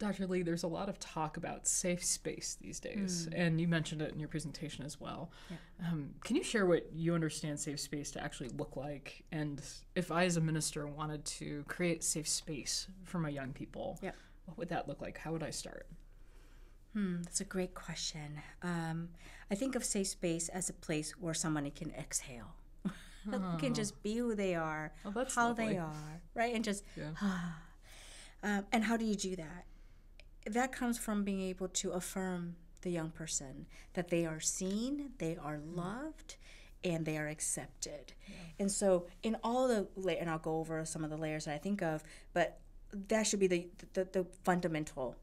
Dr. Lee, there's a lot of talk about safe space these days, Hmm. and you mentioned it in your presentation as well. Um, can you share what you understand safe space to actually look like? And if I, as a minister, wanted to create safe space for my young people, Yep. what would that look like? How would I start? Hmm, that's a great question. Um, I think of safe space as a place where somebody can exhale, can just be who they are, Oh, how lovely. they are, right? And just, Yeah. um, and how do you do that? That comes from being able to affirm the young person that they are seen, they are loved, and they are accepted. And so, in all the and I'll go over some of the layers that I think of, but that should be the the, the fundamental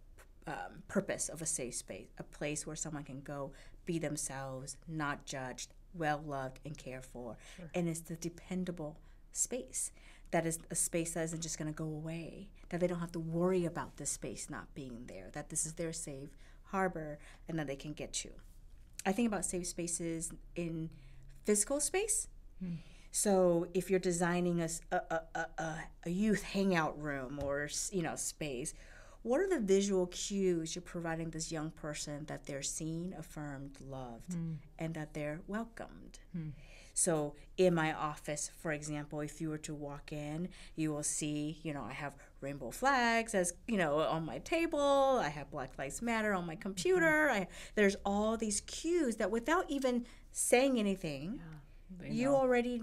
um, purpose of a safe space, a place where someone can go be themselves, not judged, well loved, and cared for. And it's the dependable space. That is a space that isn't just going to go away, that they don't have to worry about this space not being there, that this is their safe harbor and that they can get to. I think about safe spaces in physical space. Hmm. So if you're designing a, a, a, a, youth hangout room or you know space, what are the visual cues you're providing this young person that they're seen, affirmed, loved, hmm. and that they're welcomed? Hmm. So in my office, for example, if you were to walk in, you will see, you know, I have rainbow flags as, you know, on my table. I have Black Lives Matter on my computer. Mm-hmm. I, there's all these cues that without even saying anything, They you know. already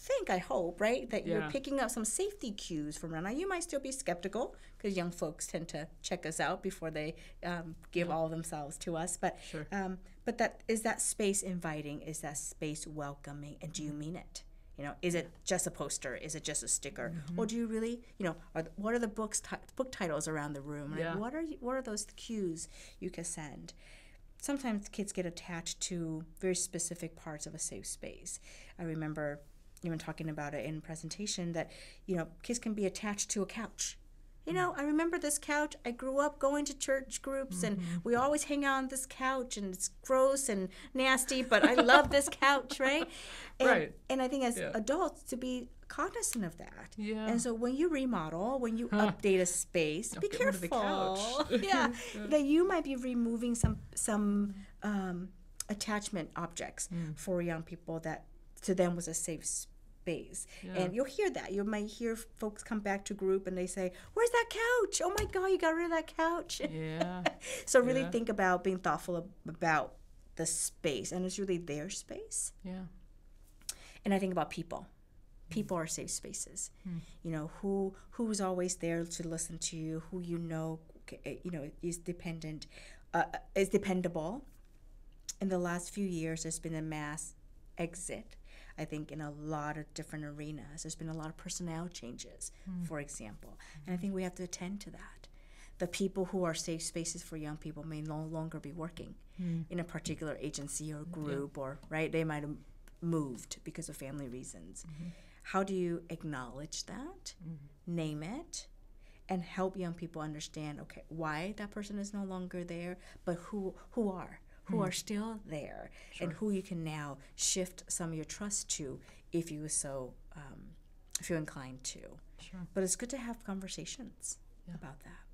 think, I hope, right, that Yeah. you're picking up some safety cues from. Now, you might still be skeptical because young folks tend to check us out before they um, give all themselves to us. But Sure. um, but that is that space inviting? Is that space welcoming? And do you mean it? You know, is it just a poster? Is it just a sticker? Or do you really, you know, are, what are the books ti- book titles around the room? Like, Yeah. What are you, what are those cues you can send? sometimes kids get attached to very specific parts of a safe space. I remember even talking about it in presentation that you know kids can be attached to a couch. You know, I remember this couch. I grew up going to church groups, and we always hang out on this couch, and it's gross and nasty, but I love this couch, right? And, Right. And I think as Yeah. adults to be cognizant of that. Yeah. And so when you remodel, when you update a space, be of the careful. couch. yeah, that you might be removing some some um, attachment objects Hmm. for young people that to them was a safe space. And you'll hear that. You might hear folks come back to group and they say, "Where's that couch? Oh my God, you got rid of that couch." Yeah. so really Yeah. think about being thoughtful about the space, and it's really their space. Yeah. And I think about people. People are safe spaces. You know who who's always there to listen to you, who you know, you know is dependent, uh, is dependable. In the last few years, there's been a mass exit. I think in a lot of different arenas, there's been a lot of personnel changes, hmm. for example, and I hmm. think we have to attend to that. The people who are safe spaces for young people may no longer be working hmm. in a particular agency or group, or right, they might have moved because of family reasons. Mm-hmm. How do you acknowledge that, mm-hmm. name it, and help young people understand okay why that person is no longer there, but who who are who are still there, and who you can now shift some of your trust to if you so um, if you're inclined to. Sure. But it's good to have conversations about that.